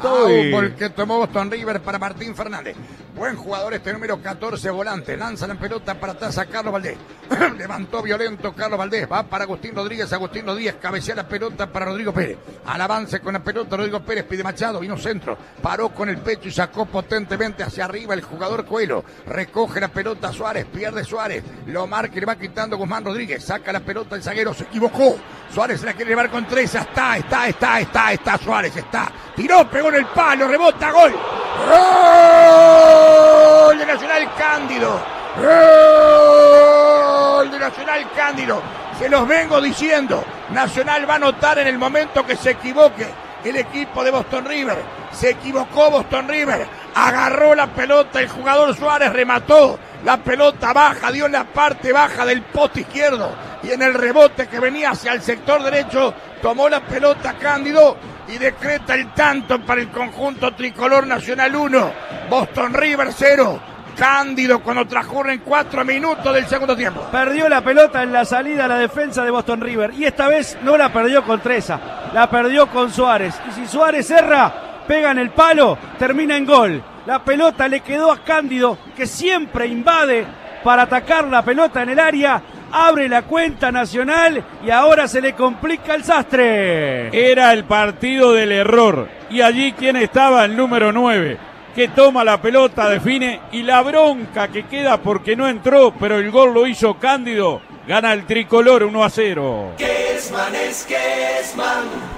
segundo. y- Fútbol que tomó Boston River para Martín Fernández. Buen jugador este número 14, volante. Lanza la pelota para atrás a Carlos Valdés. Levantó violento Carlos Valdés. Va para Agustín Rodríguez. Agustín Rodríguez cabecea la pelota para Rodrigo Pérez. Al avance con la pelota, Rodrigo Pérez pide Machado. Vino centro. Paró con el pecho y sacó potentemente hacia arriba el jugador Coelho. Recoge la pelota Suárez. Pierde Suárez. Lo marca y le va quitando Guzmán Rodríguez. Saca la pelota el zaguero. Se equivocó. Suárez se la quiere llevar con tres. Está, está, está, está, está Suárez. Está. Tiró, pegó en el palo. Rebota, gol. ¡Gol de Nacional Cándido! ¡Gol de Nacional Cándido! Se los vengo diciendo. Nacional va a anotar en el momento que se equivoque el equipo de Boston River. Se equivocó Boston River. Agarró la pelota el jugador Suárez, remató. La pelota baja, dio en la parte baja del poste izquierdo. Y en el rebote que venía hacia el sector derecho, tomó la pelota Cándido y decreta el tanto para el conjunto tricolor nacional 1. Boston River 0. Cándido cuando transcurren cuatro minutos del segundo tiempo. Perdió la pelota en la salida a la defensa de Boston River. Y esta vez no la perdió con Treza, la perdió con Suárez. Y si Suárez erra, pega en el palo, termina en gol. La pelota le quedó a Cándido, que siempre invade para atacar la pelota en el área. Abre la cuenta nacional y ahora se le complica el sastre. Era el partido del error. Y allí quien estaba el número 9, que toma la pelota, define y la bronca que queda porque no entró, pero el gol lo hizo Cándido. Gana el tricolor 1 a 0. Kesman es Kesman.